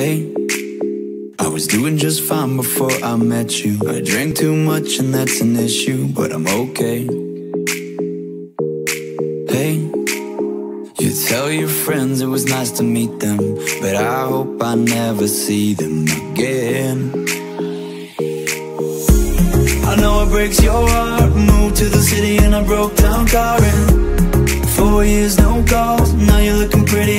Hey, I was doing just fine before I met you. I drank too much and that's an issue, but I'm okay. Hey, you tell your friends it was nice to meet them, but I hope I never see them again. I know it breaks your heart. Moved to the city and I broke down crying. Four years, no calls. Now you're looking pretty